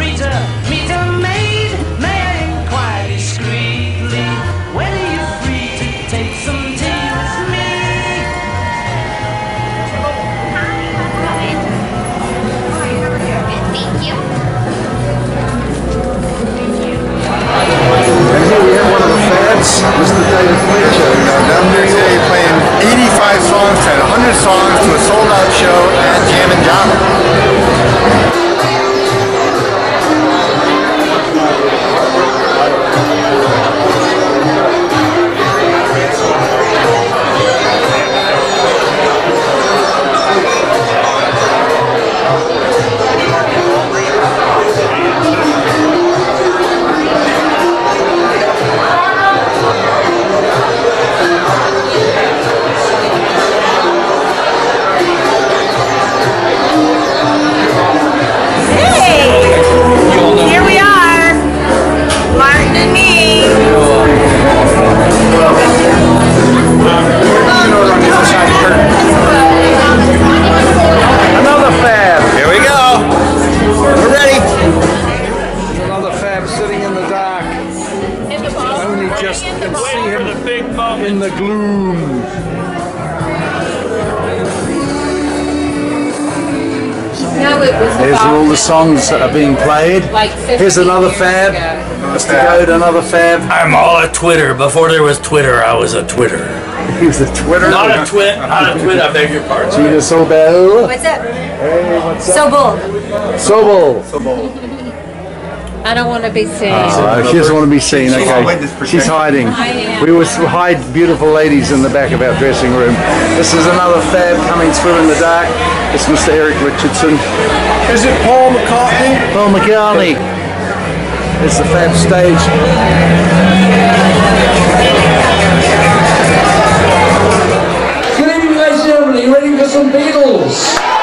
Rita, meet a maid. May I inquire discreetly whether you're free to take some tea with me? Thank you. And here we have one of the Fabz, Mr. David Fletcher. I'm here today playing 85 songs, 100 songs to a sold out show at Jammin Java. No, it was Here's all the songs that are being played. Here's another years fab. ago. Mr. Goad, another fab. I'm all a Twitter. Before there was Twitter, I was a Twitter. He's a Twitter. Not a twit, not a twit, I beg your pardon. Gina Sobel. What's up? Hey, what's up? Sobel. Sobel. I don't want to be seen. Oh, she doesn't want to be seen. She's Okay, she's hiding. I am. We would hide beautiful ladies in the back of our dressing room. This is another fab coming through in the dark. It's Mr. Eric Richardson. Is it Paul McCartney? Paul McCartney. It's the fab stage. Good evening, ladies and gentlemen. Are you ready for some Beatles?